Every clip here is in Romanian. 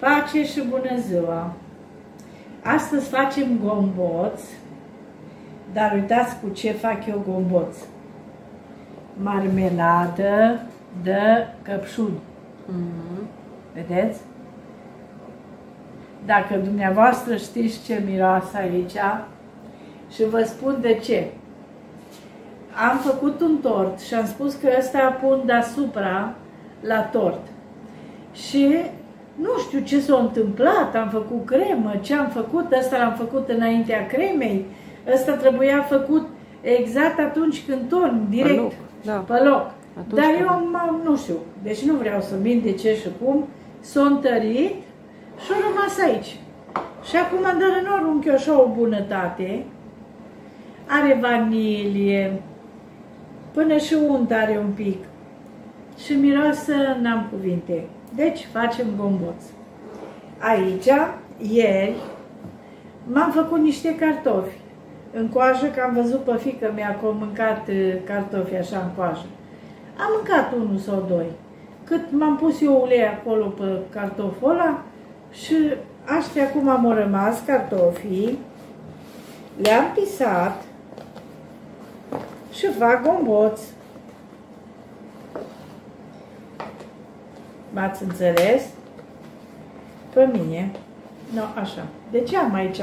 Pace și bună ziua! Astăzi facem gomboț, dar uitați cu ce fac eu gomboț. Marmeladă de căpșuni. Mhm. Vedeți? Dacă dumneavoastră știți ce miroase aici, și vă spun de ce. Am făcut un tort și am spus că ăsta pun deasupra la tort. Și nu știu ce s-a întâmplat, am făcut cremă, ce am făcut, ăsta l-am făcut înaintea cremei, ăsta trebuia făcut exact atunci când torn, direct, loc, da. pe loc. Atunci Dar când- eu am, nu știu, deci nu vreau să mint de ce și cum, s-a întărit și a rămas aici. Și acum, dar în arunchi așa o bunătate, are vanilie, până și unt are un pic. Și miroasă, n-am cuvinte. Deci facem gomboț. Aici, ieri, m-am făcut niște cartofi în coajă, că am văzut pe fică mea că a mâncat uh, cartofi așa în coajă. Am mâncat unul sau doi. Cât m-am pus eu ulei acolo pe cartoful ăla și aștia cum am rămas cartofii, le-am pisat și fac gomboț. M-ați înțeles? Pe mine. Nu, așa. De ce am aici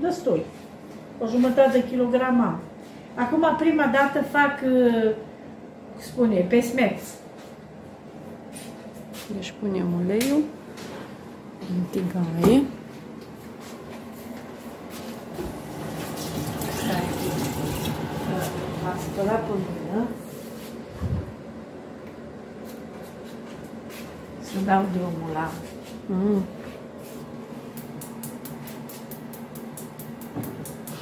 destui? O jumătate de kilogram am. Acum, prima dată fac, uh, spune, pesmet. Deci punem uleiul în tigaie. M-am spălat pe mână. Să dau drumul la... Mm.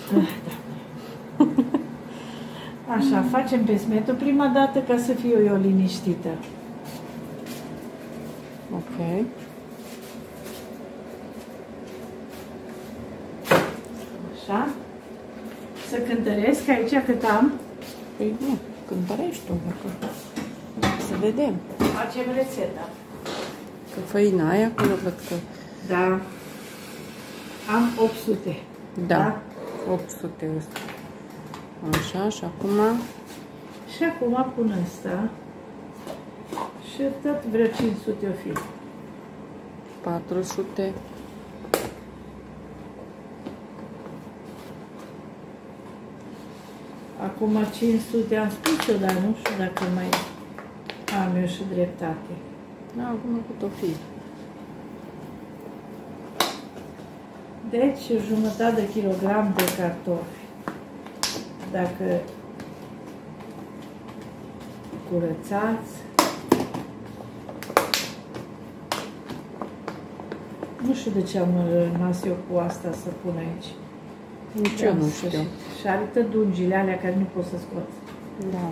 Așa, facem pesmetul prima dată ca să fiu eu liniștită. Ok. Așa. Să cântăresc aici cât am. Păi nu, cântărești tu, dacă... Să vedem. Facem rețeta. Că făina aia acolo văd că... Da. Am 800. Da. 800 ăsta. Așa, și acum... Și acum pun asta. Și tot vreo 500 o fi. 400. Acum 500 am spus eu, dar nu știu dacă mai am eu și dreptate. Da, acum cât o fi. Deci jumătate de kilogram de cartofi. Dacă curățați. Nu știu de ce am rămas eu cu asta să pun aici. Nici eu nu știu. Și arătă dungile alea care nu pot să scoți. Da.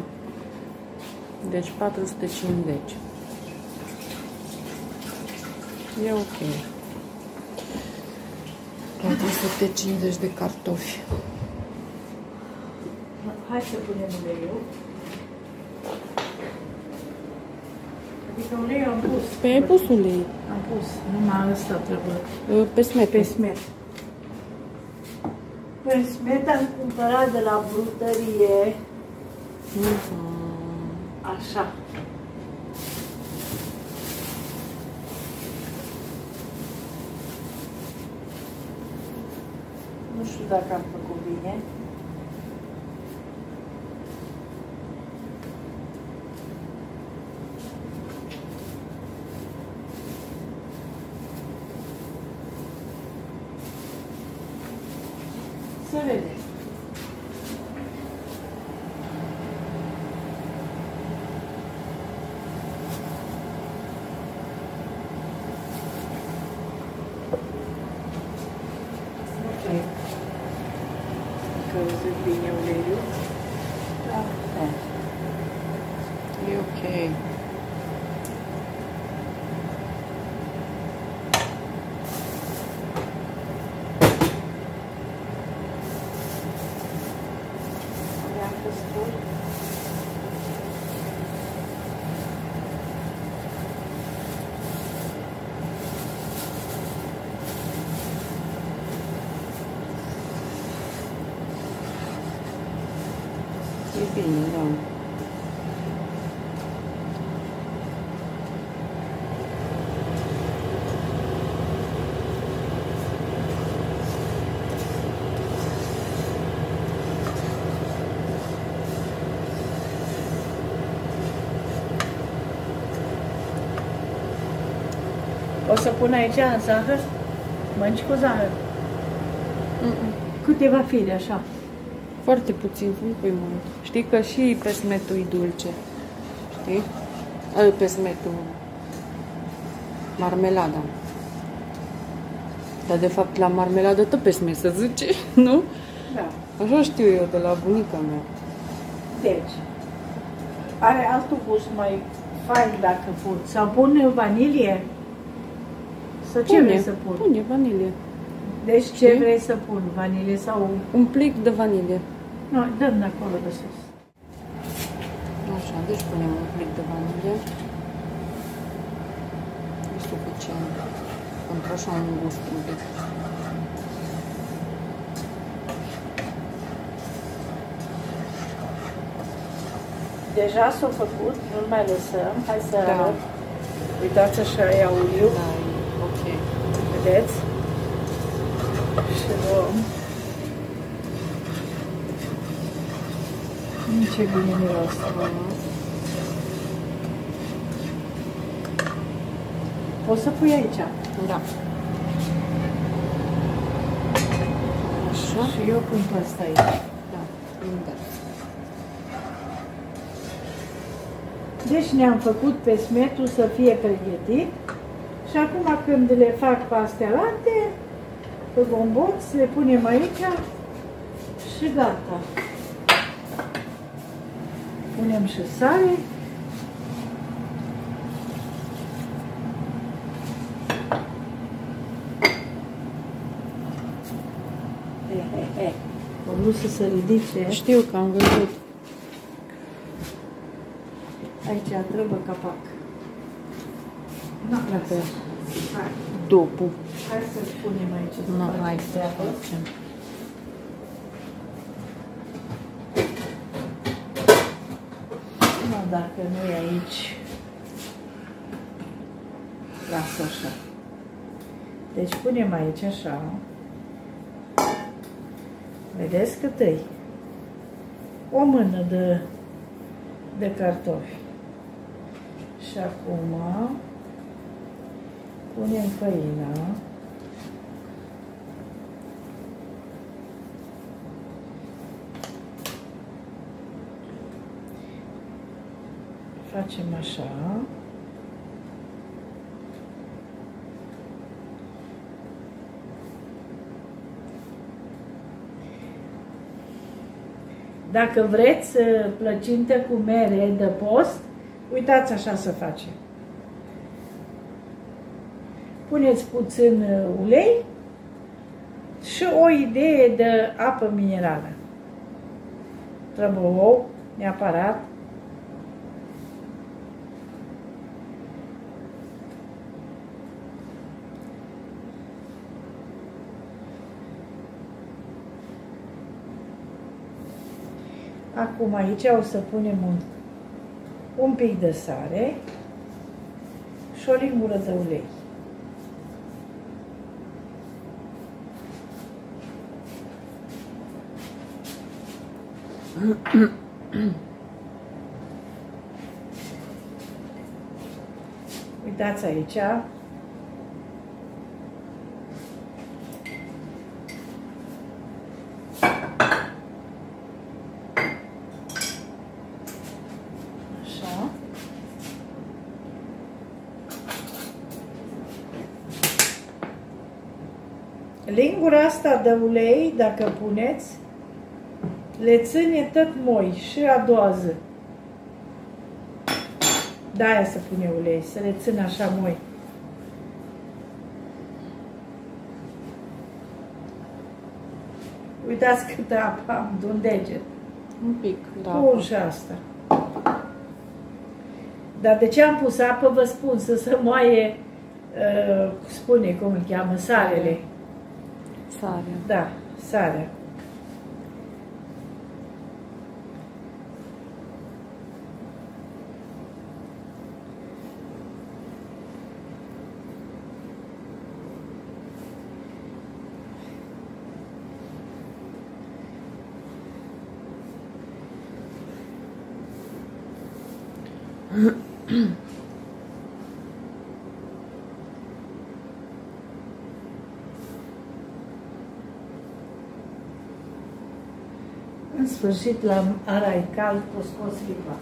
Deci 450. E ok. 450 de cartofi. Hai să punem uleiul. Adică uleiul am pus. Pe ai pus ulei. Am pus. Numai ăsta trebuie. Pe smet. Pe smet. Pe smet am cumpărat de la brutărie. Mhm. Așa. Nu știu dacă am făcut bine. Să vedem. Ok. Căzut bine uleiul. Da. Da. E ok. Mi-a bine, da. O să pun aici zahăr? Mănci cu zahăr. Mm-mm. Câteva fire, așa. Foarte puțin, nu pui mult. Știi că și pesmetul e dulce. Știi? Al pesmetul. Marmelada. Dar de fapt la marmeladă tot pesmet se zice, nu? Da. Așa știu eu de la bunica mea. Deci, are altul gust mai fain dacă pun. Sau pun vanilie? Sau ce vrei să pun? Pune vanilie. Deci ce Știi? vrei să pun? Vanilie sau... Un plic de vanilie. Nu, dăm de acolo de sus. Așa, deci punem un plic de vanilie. E suficient. Pentru așa un gust un pic. Deja s-a făcut, nu mai lăsăm. Hai să Da. arăt. Uitați așa, ia uliu. Da, e ok. Vedeți? Și luăm. Mm, Ce bine miros. Poți să pui aici. Da. Așa. Și eu pun pe asta aici. Da. Da. Deci ne-am făcut pesmetul să fie pregătit și acum când le fac pe astea alte, pe bomboți, le punem aici și gata. Punem și sare. He, he, he. O vrut să se ridice. Știu că am văzut. Aici trebuie capac. Nu, Dacă Hai, dupul. hai să punem aici. să Nu, facem hai să treaba. facem. Dacă nu e aici, lasă așa. Deci punem aici așa. Vedeți cât e? O mână de, de cartofi. Și acum punem făina. Facem așa. Dacă vreți uh, plăcintă cu mere de post, uitați așa să facem. Puneți puțin uh, ulei și o idee de apă minerală. Trebuie ou, neapărat. Acum aici o să punem un, un pic de sare și o lingură de ulei. Uitați aici. Așa. Lingura asta de ulei, dacă puneți, le ține tot moi și a doua zi. De-aia să pune ulei, să le țină așa moi. Uitați câtă apă am de un deget. Un pic, da. Pun și asta. Dar de ce am pus apă, vă spun, să se moaie, uh, spune cum îl cheamă, sarele. Sara. Dá, Sara. sfârșit, la arai cald, o scos lipa.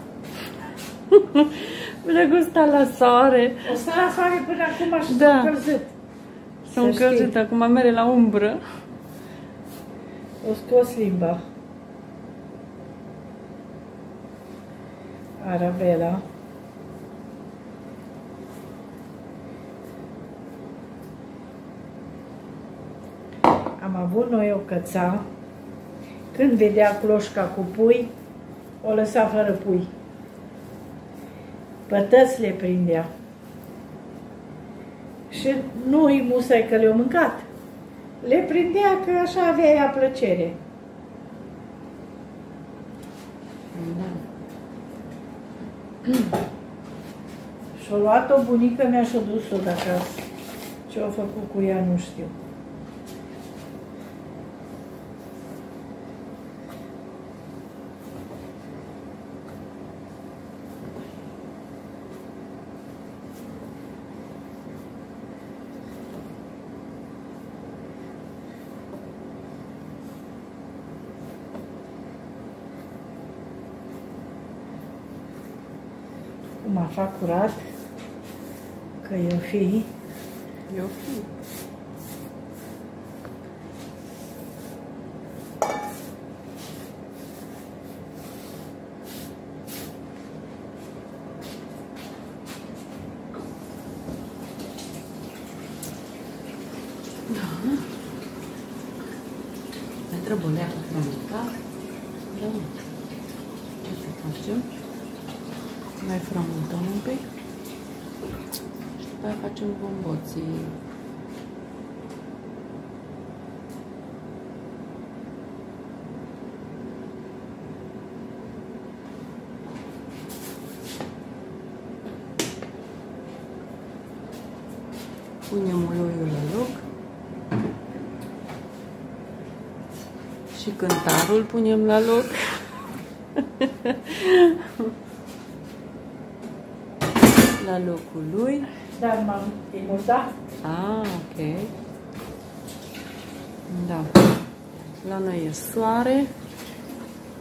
Vreau că sta la soare. O sta la soare până acum și Da. s-a încălzit. S-a Să încălzit, știi. acum mere la umbră. O scos limba. Arabela. Am avut noi o căța. Când vedea cloșca cu pui, o lăsa fără pui. Pătăți le prindea. Și nu îi musai că le-au mâncat. Le prindea că așa avea ea plăcere. Da. Și-a luat-o bunica mea și-a dus-o de acasă. Ce a făcut cu ea, nu știu. Cum a fac curat, că eu fi E ok. Da. Ne trebuie leacă frământat. Da. Ce să facem? Mai frământăm un pic. Și după aia facem bomboții. Punem uloiul la loc. Și cântarul punem la loc. la locul lui. Dar m-am imutat. Ah, ok. Da. La noi e soare.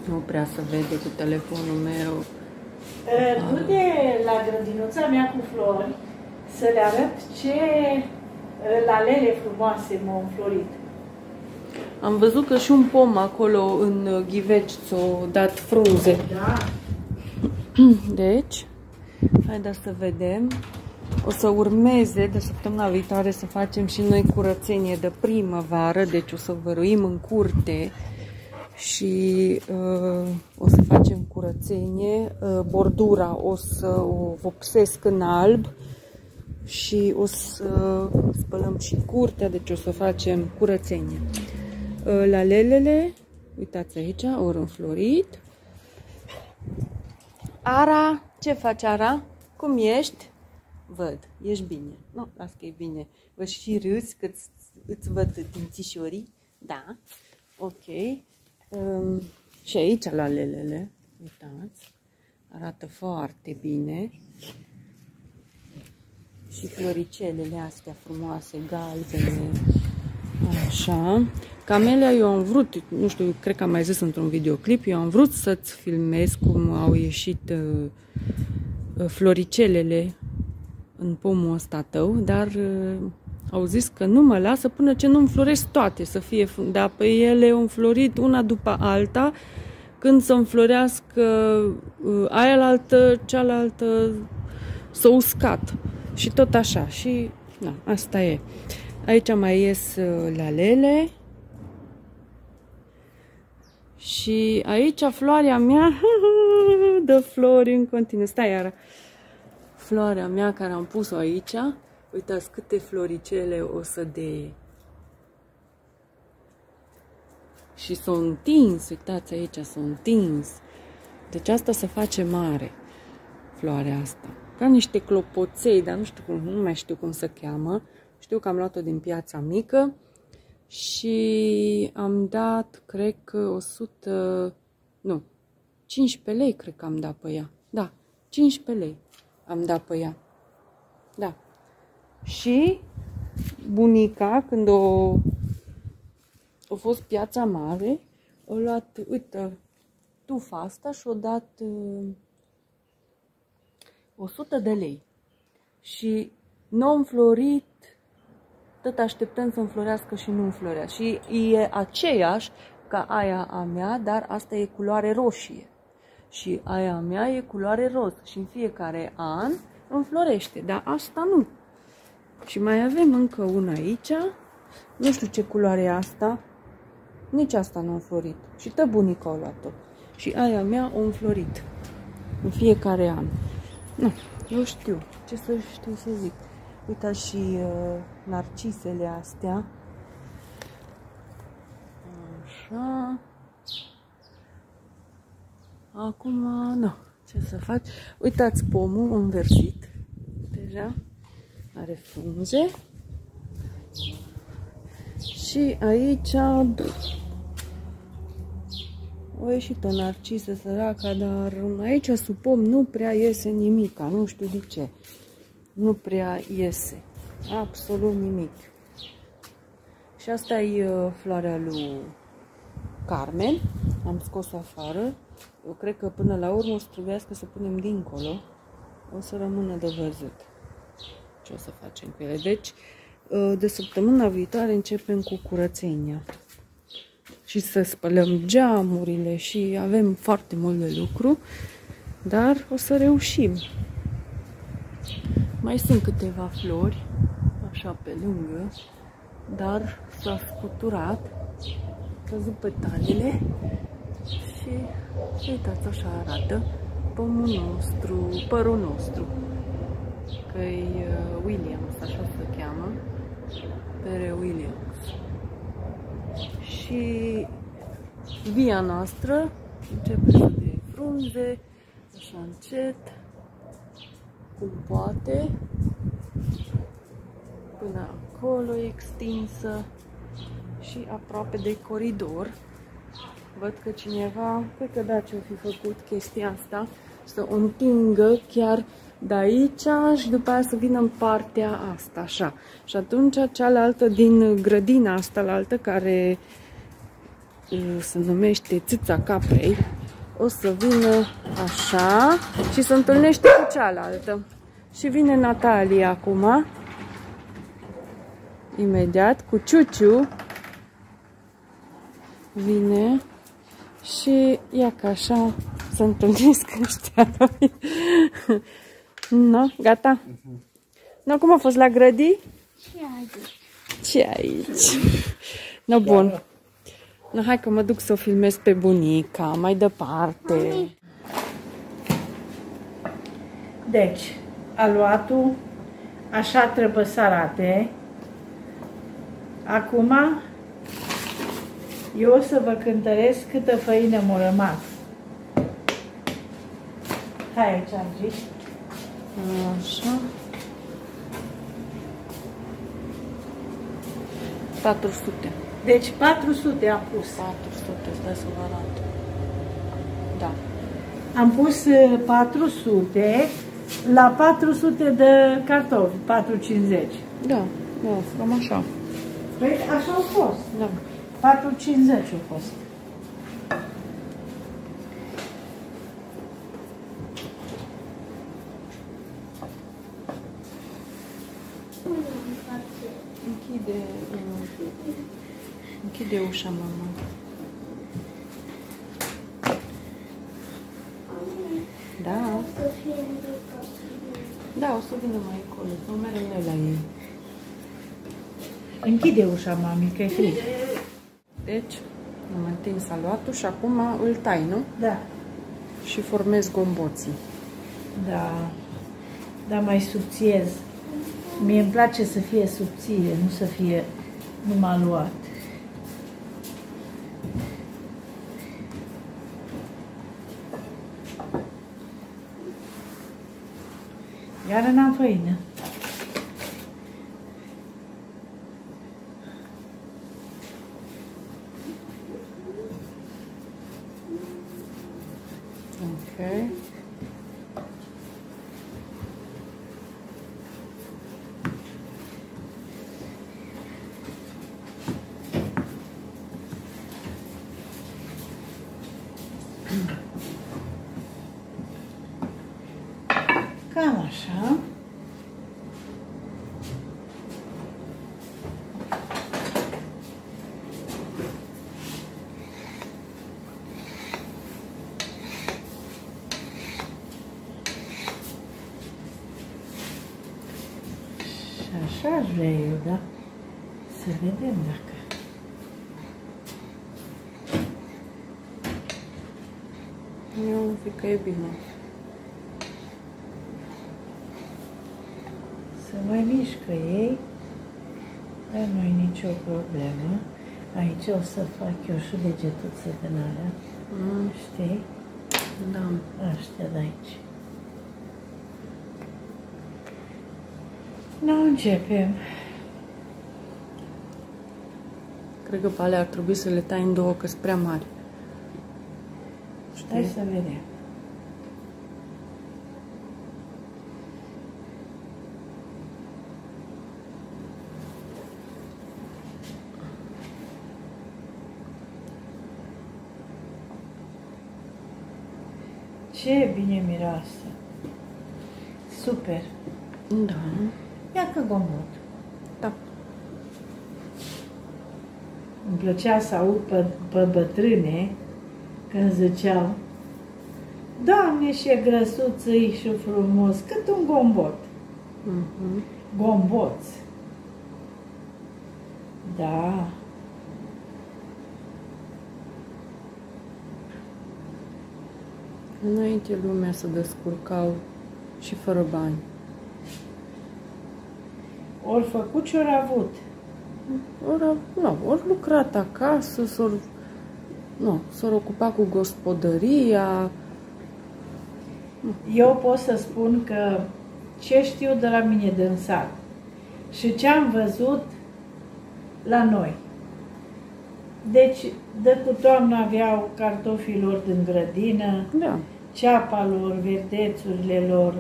Nu prea se vede cu telefonul meu. Du-te la grădinuța mea cu flori să le arăt ce uh, lalele frumoase m-au înflorit. Am văzut că și un pom acolo în uh, ghiveci ți-o dat frunze. Da. Deci, haideți să vedem. O să urmeze de săptămâna viitoare să facem și noi curățenie de primăvară, deci o să văruim în curte și uh, o să facem curățenie. Uh, bordura o să o vopsesc în alb și o să spălăm și curtea, deci o să facem curățenie. Uh, lalelele, uitați aici, ori înflorit. Ara, ce faci, Ara? Cum ești? Văd, ești bine. Nu, las că e bine. Vă și râzi că îți, îți văd dințișorii? Da. Ok. Um, și aici la lelele, uitați, arată foarte bine. Și floricelele astea frumoase, galbene, așa. Camelia, eu am vrut, nu știu, cred că am mai zis într-un videoclip, eu am vrut să-ți filmez cum au ieșit uh, uh, floricelele în pomul ăsta tău, dar uh, au zis că nu mă lasă până ce nu înfloresc toate, să fie, fr- dar pe ele au înflorit una după alta, când să înflorească uh, aia la altă, cealaltă s-a uscat. Și tot așa. Și, na, asta e. Aici mai ies uh, lalele. Și aici floarea mea dă flori în continuu. Stai iară. Floarea mea care am pus-o aici. Uitați câte floricele o să de și s-o întins, uitați aici, s-o întins. Deci asta se face mare, floarea asta. Ca niște clopoței, dar nu știu cum, nu mai știu cum se cheamă. Știu că am luat-o din piața mică și am dat, cred că 100, nu, 15 lei cred că am dat pe ea. Da, 15 lei. Am dat pe ea. Da. Și bunica, când o, a fost piața mare, a luat, uite, tufa asta și o dat uh, 100 de lei. Și nu a înflorit, tot așteptăm să înflorească și nu înflorească. Și e aceeași ca aia a mea, dar asta e culoare roșie. Și aia a mea e culoare roz. Și în fiecare an înflorește, dar asta nu. Și mai avem încă una aici. Nu știu ce culoare e asta. Nici asta nu a înflorit. Și tă bunica a luat-o. Și aia mea a înflorit. În fiecare an. Nu, eu știu. Ce să știu să zic. Uitați și uh, narcisele astea. Așa. Acum, nu. Ce să faci? Uitați pomul înversit. Deja are frunze. Și aici o ieșit o narcisă săraca, dar aici sub pom nu prea iese nimica, nu știu de ce. Nu prea iese. Absolut nimic. Și asta e uh, floarea lui Carmen. Am scos-o afară. Eu cred că până la urmă o să trebuiască să punem dincolo. O să rămână de văzut ce o să facem cu ele. Deci, ă, de săptămâna viitoare începem cu curățenia. Și să spălăm geamurile și avem foarte mult de lucru, dar o să reușim. Mai sunt câteva flori, așa pe lângă, dar s-a scuturat, căzut petalele și uitați așa arată pomul nostru, părul nostru că e uh, Williams, așa se cheamă, pere Williams. Și via noastră începe să de frunze, așa încet, cum poate, până acolo extinsă și aproape de coridor. Văd că cineva, cred că da, ce-o fi făcut chestia asta, să o întingă chiar de aici și după aia să vină în partea asta, așa. Și atunci cealaltă din grădina asta, la altă, care uh, se numește Țița Caprei, o să vină așa și se întâlnește cu cealaltă. Și vine Natalia acum, imediat, cu Ciuciu, vine și ia ca așa să întâlnesc ăștia No, gata? Uh-huh. No, cum a fost la grădii? Ce aici? Ce aici? No, bun. No, hai că mă duc să o filmez pe bunica, mai departe. Mami. Deci, aluatul așa trebuie să arate. Acum, eu o să vă cântăresc câtă făină m-a rămas. Hai aici, Angie. Așa. 400. Deci 400 am pus. 400, stai să vă arăt. Da. Am pus 400 uh, la 400 de cartofi, 450. Da, da, cam așa. Păi așa au fost. Da. 450 au fost. Închide ușa, mama. Da. Da, o să vină mai acolo. Să merg la ei. Închide ușa, mami, că e frig. Deci, am întins aluatul și acum îl tai, nu? Da. Și formez gomboții. Da. Da, mai subțiez. Mie îmi place să fie subțire, nu să fie numai luat. Iar n-am făină. Ok. Așa aș vrea eu, da? Să vedem dacă... Eu un pic că e bine. Să mai mișcă ei, dar nu e nicio problemă. Aici o să fac eu și degetuțe din alea, Mm, știi? da. Aștia de aici. Nu începem. Cred că pe alea ar trebui să le tai în două, că sunt prea mari. Hai să vedem. Ce bine miroase. Super. Da. Ia că gomot. Da. Îmi plăcea să aud pe, pe bătrâne când ziceau Doamne, și grăsuță și frumos, cât un gombot. Mhm. Gomboț. Da. Înainte lumea să descurcau și fără bani. Ori făcut ce ori avut. Ori, nu, ori lucrat acasă, s-or, nu, s-or ocupa cu gospodăria. Eu pot să spun că ce știu de la mine din sat și ce am văzut la noi. Deci, de cu toamnă aveau cartofii lor din grădină, Da. ceapa lor, verdețurile lor,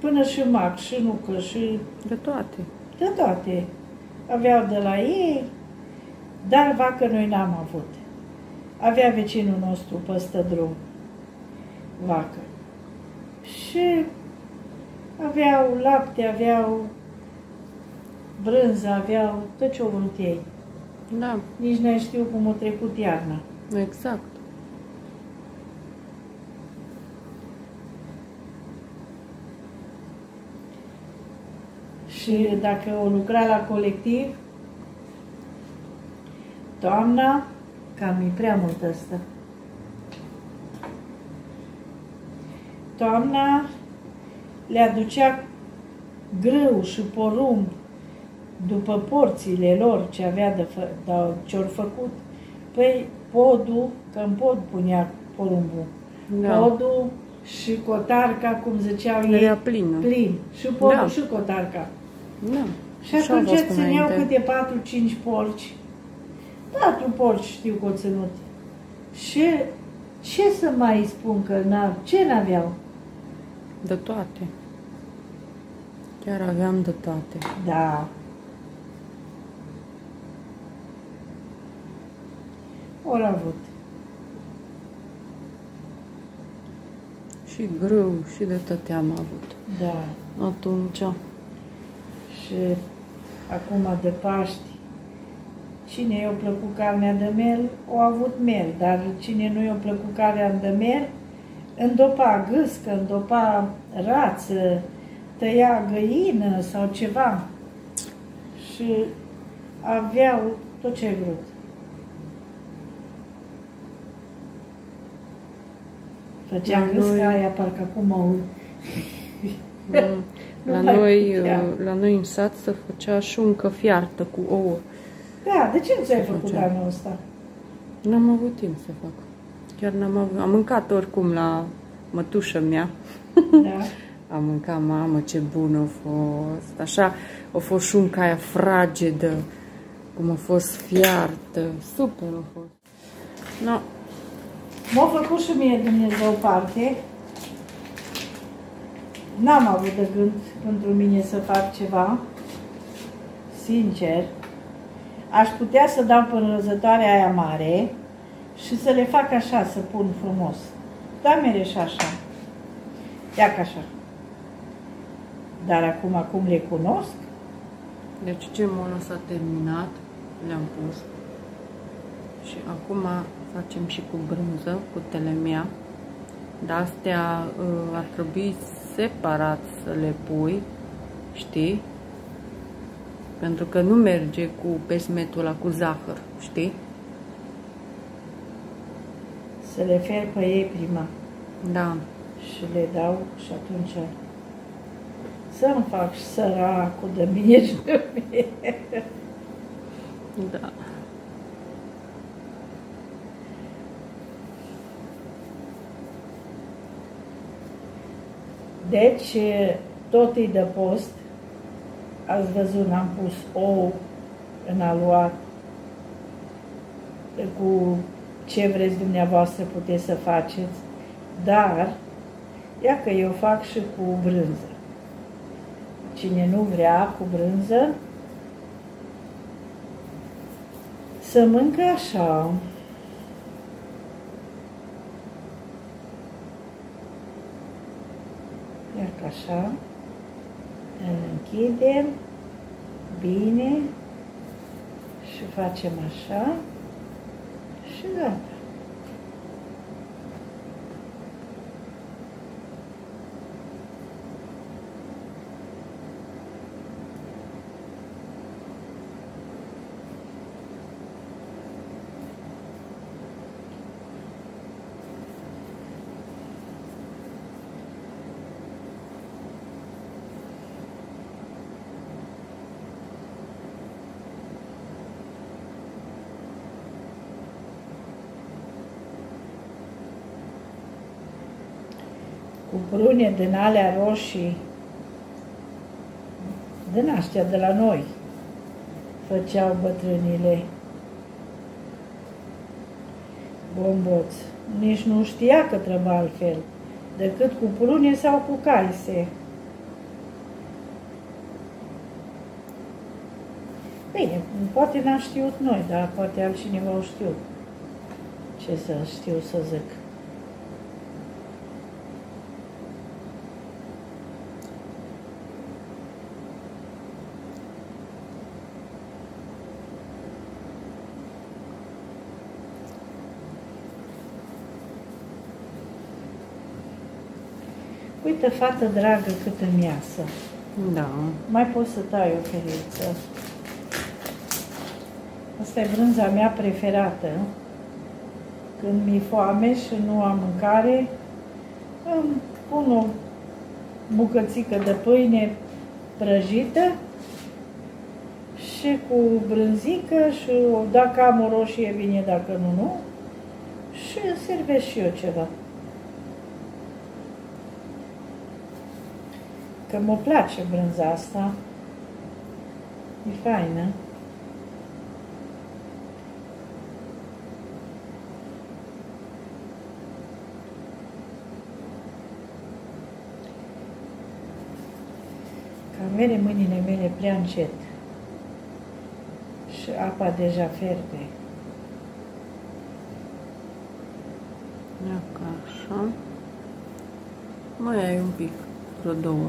până și mac, și nucă, și De toate. de toate. Aveau de la ei, dar vacă noi n-am avut. Avea vecinul nostru peste drum vacă. Și aveau lapte, aveau brânză, aveau tot ce au vrut ei. Da, Nici nu știu cum a trecut iarna. exact. Și dacă o lucra la colectiv, toamna, cam e prea mult asta. Toamna le aducea grâu și porumb după porțiile lor ce avea de, fă, de ce-au făcut. Păi podul, că în pod punea porumbul. Da. Podul și cotarca, cum ziceau ei, Era plină. plin. Și podul Da. și cotarca. Da. Și Așa a atunci fost țineau înainte. câte 4-5 porci. Patru porci știu că au ținut. Și ce să mai spun că n ce n-aveau? De toate. Chiar aveam de toate. Da. Ori avut. Și grâu și de toate am avut. Da. Atunci, Și acum de Paști, cine i-a plăcut carnea de mel, o avut mel, dar cine nu i-a plăcut carnea de mel, îndopa gâscă, îndopa rață, tăia găină sau ceva. Și aveau tot ce ai vrut. Făcea La gâsca noi- aia, parcă acum o... mm, Nu la, mai noi, putea. uh, la noi în sat se făcea șuncă fiartă cu ouă. Da, de ce nu ți-ai făcut Făcea. anul ăsta? N-am avut timp să fac. Chiar n-am avut. Am mâncat oricum la mătușă mea. Da? Am mâncat, mamă, ce bună a fost. Așa, a fost șunca aia fragedă, cum a fost fiartă. Super a fost. No, M-a făcut și mie Dumnezeu parte. N-am avut de gând pentru mine să fac ceva. Sincer. Aș putea să dau până răzătoarea aia mare și să le fac așa, să pun frumos. Da, mereș și așa. Ia ca așa. Dar acum, acum le cunosc. deci gemul s-a terminat, le-am pus. Și acum facem și cu brânză, cu telemia. Dar astea uh, ar trebui separat să le pui Știi? Pentru că nu merge cu pesmetul ăla cu zahăr, știi? Să le fer pe ei prima Da. și le dau și atunci să-mi fac săracul de mine și de mine. Da. Deci, tot e de post. Ați văzut, am pus ou în aluat cu ce vreți dumneavoastră puteți să faceți, dar ia că eu fac și cu brânză. Cine nu vrea cu brânză, să mâncă așa. Ia că așa. Îl închidem bine și facem așa și gata. cu prune din alea roșii, din astea de la noi, făceau bătrânile bomboți. Nici nu știa că trebuie altfel, decât cu prune sau cu caise. Bine, poate n-am știut noi, dar poate altcineva o știu. Ce să știu să zic. Uite, fată dragă, câtă miasă. Da. Mai poți să tai o feriță. Asta e brânza mea preferată. Când mi-e foame și nu am mâncare, îmi pun o bucățică de pâine prăjită și cu brânzică și o, dacă am o roșie, bine, dacă nu, nu. Și servesc și eu ceva. Că mă place brânza asta. E faină. Cam mere mâinile mele prea încet. Și apa deja ferbe. Dacă așa. Mai ai un pic, vreo două.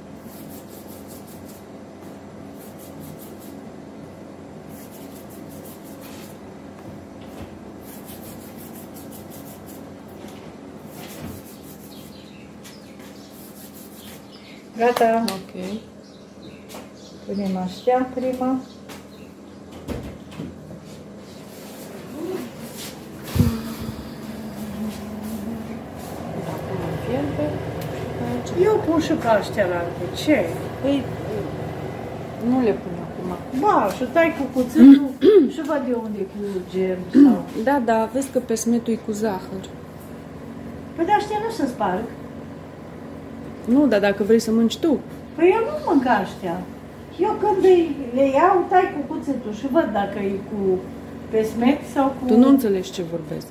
Gata. Ok. Punem aștia prima. Acum în fierbe și pe aici. Eu pun și pe aștia la alte. Ce? Păi, nu le pun acum. Ba, și tai cu cuțitul și văd eu unde e cu gem sau... Da, da, vezi că pesmetul e cu zahăr. Păi de aștia nu se sparg. Nu, dar dacă vrei să mânci tu. Păi eu nu mânc aștia. Eu când îi- le iau, tai cu cuțitul și văd dacă e cu pesmet sau cu... Tu nu înțelegi ce vorbesc.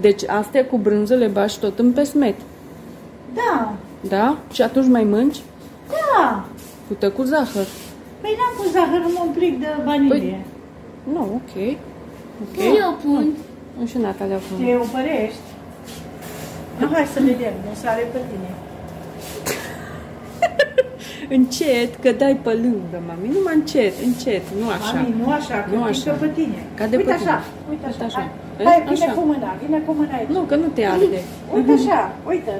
Deci astea cu brânză le bași tot în pesmet, Da, da? Și atunci mai mânci da. cu cu zahăr. Păi n-am pus zahăr, mă un plic de vanilie. Păi- Nu, ok. Ok? Eu pun. Și Natalia pun. Te opărești? Nu, hai să vedem, nu sare pe tine. Încet, că dai pe lângă, mami. Numai încet, încet, nu așa. Mami, nu așa, că Nu nu așa. pe tine. Cade uite pe așa, tine. uite așa. Uite așa. Hai, Vezi? hai vine Așa. cu mâna, vine cu mâna aici. Nu, că nu te arde. Uite așa, uite.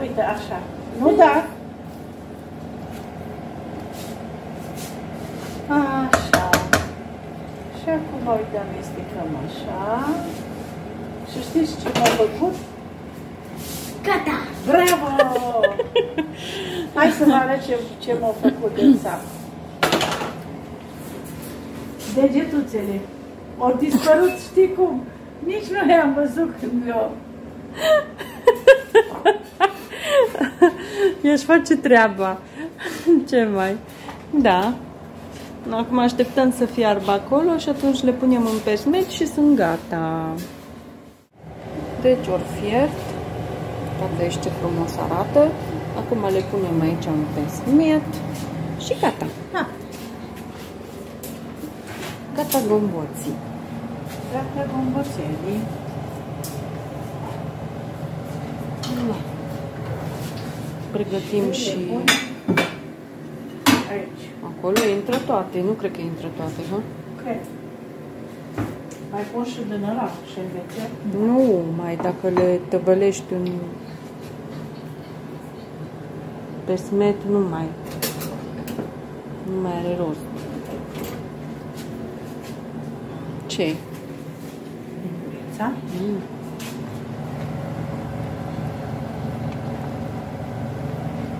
Uite așa. Nu da. Așa. Și acum, uite, amestecăm așa. Și știți ce m-a făcut? Gata. Bravo! Hai să vă arăt ce, ce m-a făcut de sap. Degetuțele. Au dispărut, știi cum? Nici nu le-am văzut când le-au... I-aș face treaba. Ce mai? Da. Acum așteptăm să fiarbă acolo și atunci le punem în pesmet și sunt gata. Deci ori fiert. Vedeți ce frumos arată. Acum le punem aici în pesmet și gata. Ha, Gata gomboții. gata gomboțelii. Da. Pregătim și Aici, acolo intră toate. Nu cred că intră toate, ha? cred. Mai pun și din ăla, și în veche. Nu, mai dacă le tăvălești în pesmet, nu mai. Nu mai are rost. Ce? Lingurița. Mm.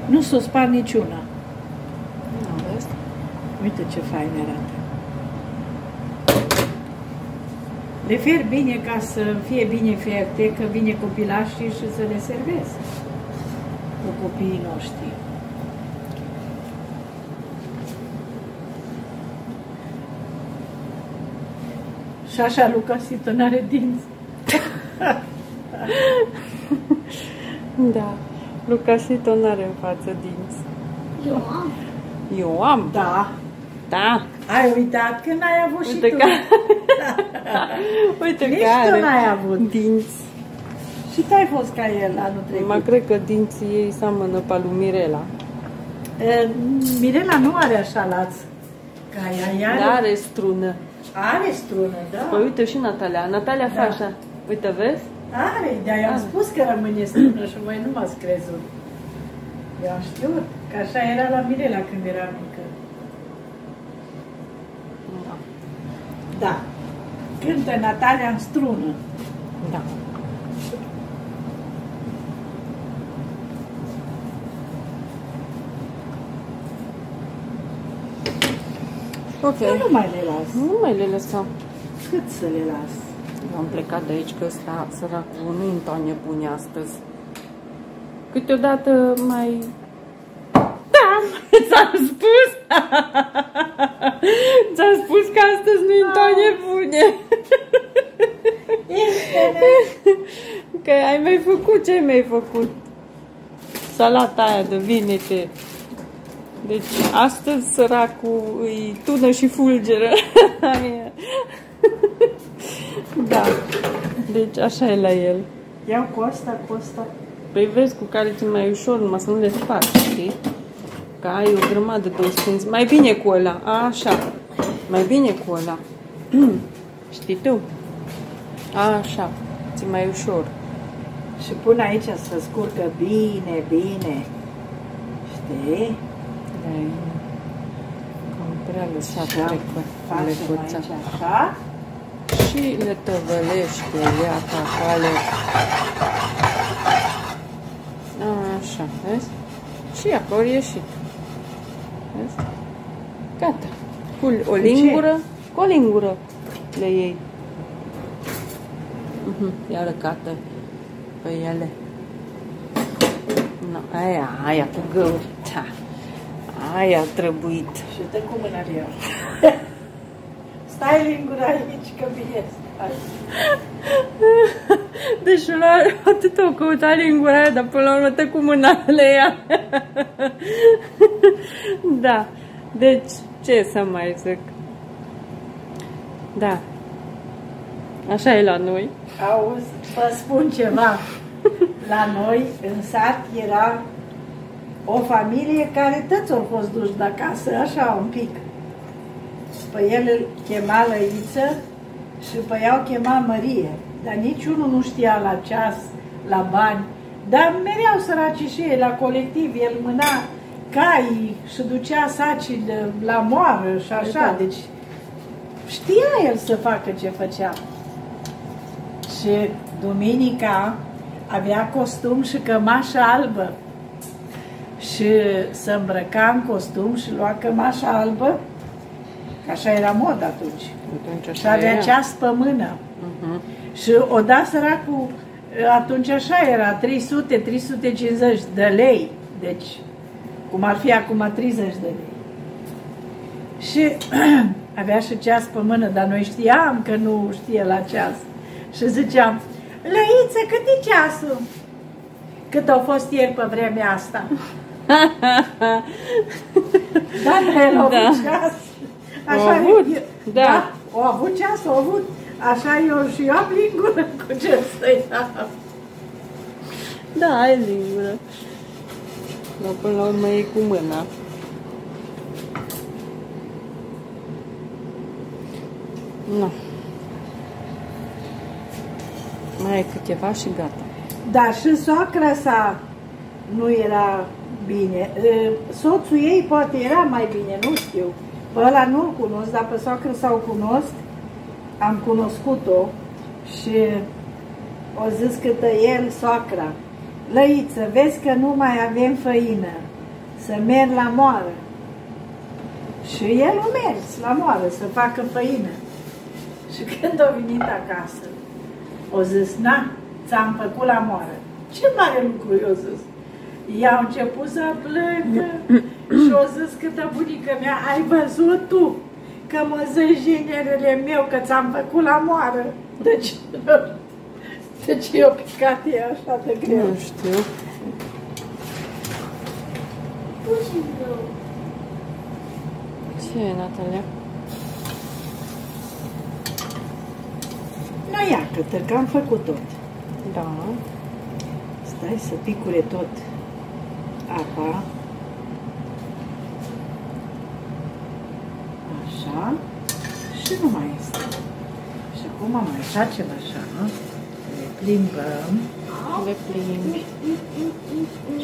Nu s-o spar niciuna. Nu, vezi? Uite ce fain arată. Le fier bine ca să fie bine fierte, că vine copilașii și să le servesc cu copiii noștri. Și așa Luca Sito n-are dinți. Da. Lucasito n-are în față dinți. Eu am. Eu am. Da. Da. Ai uitat că n-ai avut și Uite tu. că... Uite Nici că tu are n-ai avut. dinți. Și tu ai fost ca el anul trecut. Mă cred că dinții ei seamănă pe lui Mirela. E, Mirela nu are așa laț ca ea. ea are, Dar are strună. are strună, da. Păi uite și Natalia. Natalia Da. face așa. Uite, vezi? Are, dar i-am Are. spus că rămâne strună și voi nu m-ați crezut. Eu am știut că așa era la Mirela când era mică. Da. Da. Cântă Natalia în strună. Da. Ok. Dar nu mai le las. Nu mai le lăsăm. Cât să le las? Eu am plecat de aici că ăsta, săracul, nu intră nebune astăzi. Câteodată mai... Da, ți-am spus! ți-am spus că astăzi nu intră nebune. că ai mai făcut, ce ai mai făcut? Salata aia de vinete. Deci astăzi săracul îi tună și fulgeră. da. Deci așa e la el. Iau Costa, Costa. Păi vezi cu care ți mai ușor, numai să nu le spargi, știi? Că ai o grămadă de uscânzi. Mai bine cu ăla, așa. Mai bine cu ăla. știi tu? Așa, ți mai ușor. Și pun aici să scurgă bine, bine. Știi? Ai, Cam prea lăsat Și am- trecut facem lecuța. aici așa. Și le tăvălești pe leaca cale. Așa, vezi? Și acolo au ieșit. Vezi? Gata. Cu o ce? lingură, cu o lingură le iei. Mhm, Ia răcată pe ele. No, aia, aia cu găuta. Aia a trebuit. Și dă cu mâna de ea. Stai lingura aici, că bine stai. Deci la atât o căuta lingura aia, dar până la urmă tă cu mâna le ia. da. Deci, ce să mai zic? Da. Așa e la noi. Auzi, vă spun ceva. La noi, în sat, era o familie care toți au fost duși de acasă, așa un pic. Pe el îl chema Lăiță și pe ea o chema Mărie. Dar niciunul nu știa la ceas, la bani. Dar mereau săraci și ei la colectiv. El mâna cai și ducea sacile la moară și așa. Da. Deci știa el să facă ce făcea. Și duminica avea costum și cămașă albă. Și se îmbrăca în costum și lua cămașa albă, că așa era mod atunci. Atunci Și așa avea era. ceas pe mână. Mhm. Și o da săracul, atunci așa era, 300-350 de lei. Deci, cum ar fi acum 30 de lei. Și avea și ceas pe mână, dar noi știam că nu știe la ceas. Și ziceam, Lăiță, cât e ceasul? Cât au fost ieri pe vremea asta? Da, da, el a Da. avut ceas. Au avut, e- da. da. Au avut ceas, au avut. Așa eu și eu am lingură cu ce stăia. Da, ai lingură. Dar până la urmă e cu mâna. Nu. Mai e câteva și gata. Dar și soacra sa nu era bine. E, Soțul ei poate era mai bine, nu știu. Pe ăla nu-l cunosc, dar pe soacră sau cunosc. Am cunoscut-o și o zis câtă el, soacra. Lăiță, vezi că nu mai avem făină. Să merg la moară. Și el a mers la moară să facă făină. Și când a venit acasă, o zis, na, ți-am făcut la moară. Ce mare lucru, eu zis. Ea a început să plângă și o zis câtă bunică mea, ai văzut tu că mă zici ginerele meu că ți-am făcut la moară. Deci, deci eu picat e așa de greu. Nu știu. Pur și simplu. Ce e, Natalia? Nu ia câtă, că am făcut tot. Da. Stai să picure tot apa. Așa. Și nu mai este. Și acum mai facem așa. Le plimbăm. Le plimbi.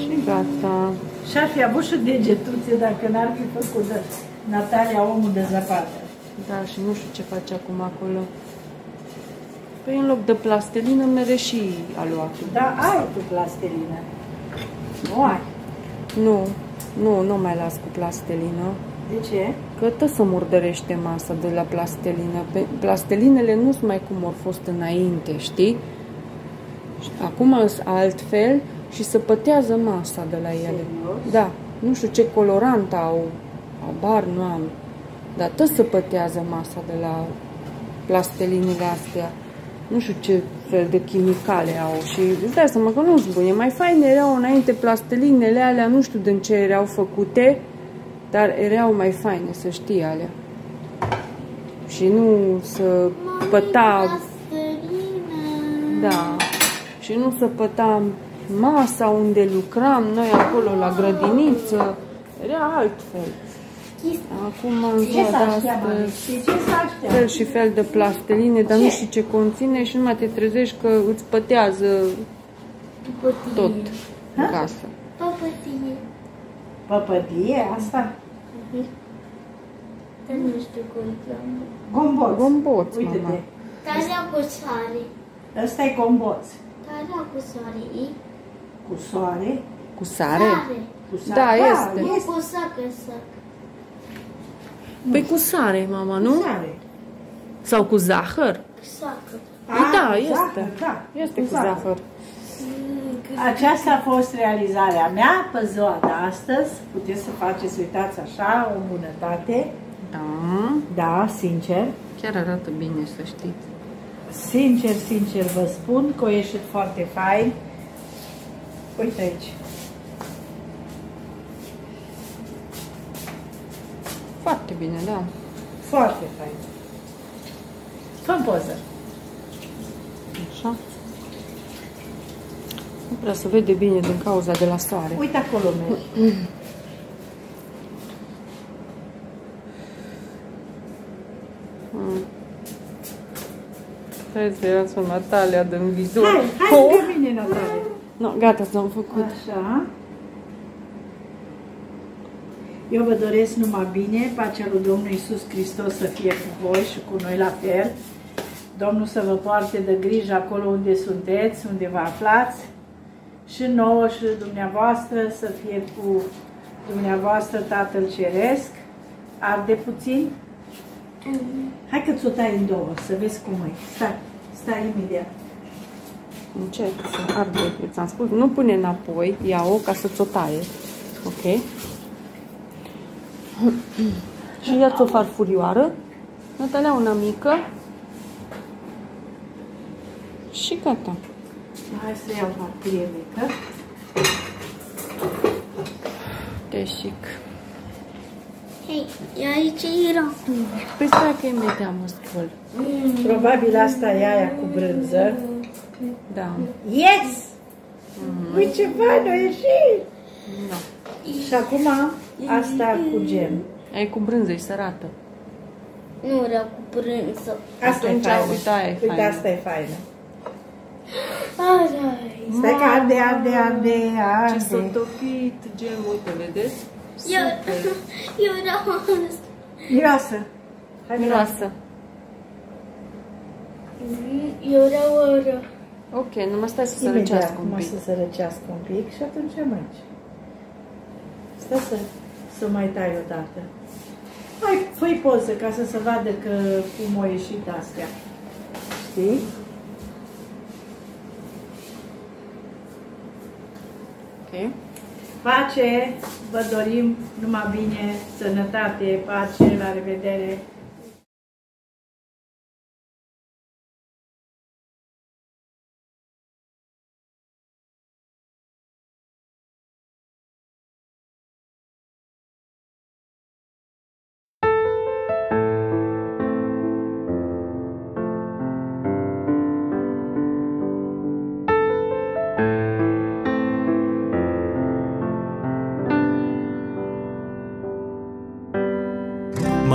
Și gata. Și ar fi avut și degetuțe dacă n-ar fi făcut de Natalia omul de zăpadă. Da, și nu știu ce face acum acolo. Păi în loc de plastelină mere și aluatul. Da, ai tu plastelină. Nu ai. Nu, nu, nu mai las cu plastelină. De ce? Că tot să murdărește masa de la plastelină. Pe, plastelinele nu sunt mai cum au fost înainte, știi? Și Acum sunt altfel și se pătează masa de la ele. Serios? Da, nu știu ce colorant au, abar nu am. Dar tot se pătează masa de la plastelinele astea. Nu știu ce fel de chimicale au și îți dai seama că nu sunt bune. Mai faine erau înainte plastelinele alea, nu știu din ce erau făcute, dar erau mai faine, să știi alea. Și nu să păta, Plastilina. da, și nu să păta masa unde lucram noi acolo la grădiniță. Era altfel. Acum în Ce ziua să de așteaptă? astăzi Știi ce să așteaptă? fel și fel de plasteline, dar nu Ce? știu ce conține și numai te trezești că îți pătează Păpătie. tot în Ha? casă. Păpătie. Păpădie asta? Dar nu știu cum îl cheamă. Gomboț. Gomboț, Uite-te. mama. Tarea cu soare. Ăsta e gomboț. Tarea cu soare. E Cu soare. Cu sare? Cu sare. Da, este. Nu cu sacă, sacă. Păi cu sare, mama, nu? Cu sare. Sau cu zahăr? Sacă. Păi da, cu este. zahăr, da, Este cu zahăr. Aceasta a fost realizarea mea pe ziua de astăzi. Puteți să faceți, uitați așa, o bunătate. Da, Da, sincer. chiar arată bine, să știți. Sincer, sincer vă spun că a ieșit foarte fain. Uite aici. Foarte bine, da. Foarte fain. Fă poză. Așa. Nu prea se vede bine din cauza de la soare. Uite acolo mergi. Trebuie să ia să Natalia din video. Hai, hai Oh. pe mine, Natalia. No, gata, s-am făcut. Așa. Eu vă doresc numai bine, pacea lui Domnul Isus Hristos să fie cu voi și cu noi la fel. Domnul să vă poarte de grijă acolo unde sunteți, unde vă aflați. Și nouă și dumneavoastră să fie cu dumneavoastră Tatăl Ceresc. Arde puțin? Hai că ți-o tai în două, să vezi cum e. Stai, stai imediat. Încet să arde, eu ți-am spus, nu pune înapoi, ia-o ca să-ți o taie. Ok? Și ia-ți o farfurioară, Natalia una mică și gata. Hai să iau hârtie mică. Teșic. Hei, aici era Păi stai că imediat mă scol. Probabil asta e aia cu brânză. Da. Yes! Uite ce fain a ieșit! da. Și acum asta cu gem. Ai cu brânză, e sărată. Nu era cu prânză. Asta Atunci, e faină. uite, aia e Uite, faină. asta e faină. Arai. Stai că arde, arde, arde, Ce s-a arde. topit gem, uite, vedeți? Eu, Super. eu era Miroasă. Hai, miroasă. Miroasă. Eu era oră. Ok, numai stai să se Imediat, răcească un acum pic. să se răcească un pic și atunci mergi. Stai să, să mai tai o dată. Hai, fă poză ca să se vadă că cum au ieșit astea. Știi? Ok. Pace, vă dorim numai bine, sănătate, pace, la revedere!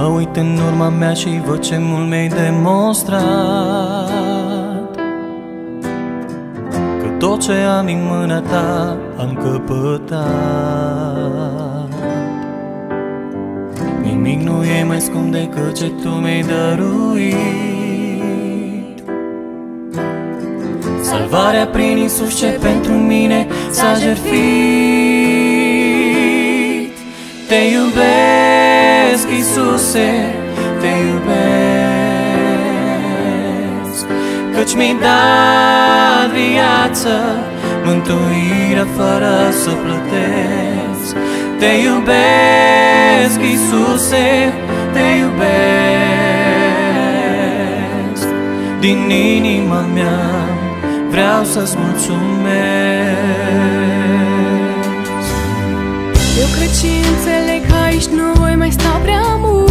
Mă uit în urma mea și văd ce mult mi-ai demonstrat. Că tot ce am în mâna ta am căpătat. Nimic nu e mai scump decât ce tu mi-ai dăruit. Salvarea prin Iisus ce pentru mine s-a jertfit. Te iubesc, Iisuse, te iubesc. Căci mi-ai dat viață, mântuirea fără să plătesc. Te iubesc, Iisuse, te iubesc. Din inima mea vreau să-ți mulțumesc. Eu cred și înțeleg că aici nu voi mai sta prea mult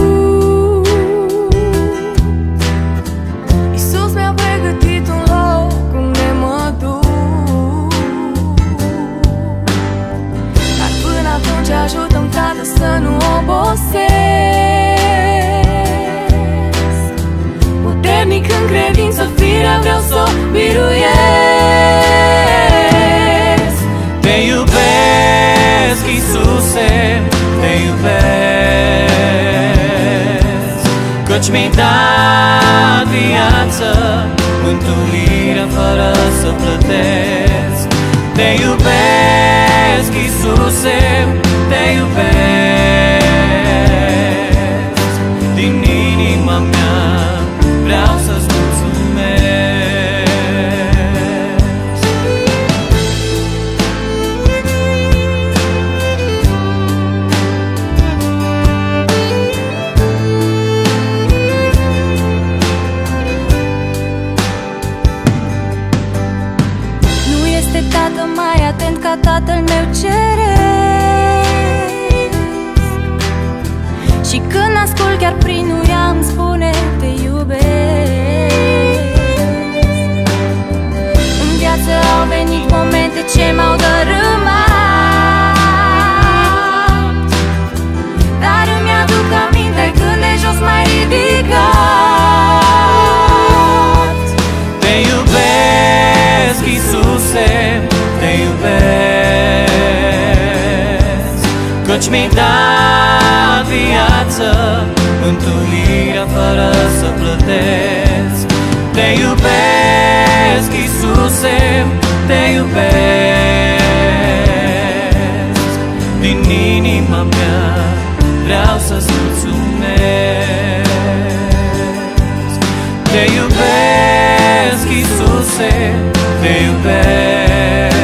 plătesc Te iubesc, Iisuse, Iisuse, te iubesc. Căci mi-ai dat viață, mântuirea fără să plătesc. Te iubesc, Iisuse, te iubesc. Din inima mea vreau să-ți mulțumesc. Te iubesc, Iisuse, te iubesc.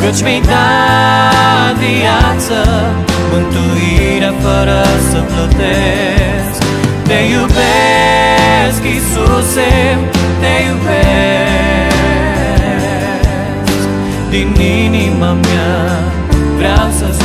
Căci mi-ai dat viață, mântuirea fără să plătesc. Te iubesc, Iisuse, te iubesc. Din inima mea vreau să-ți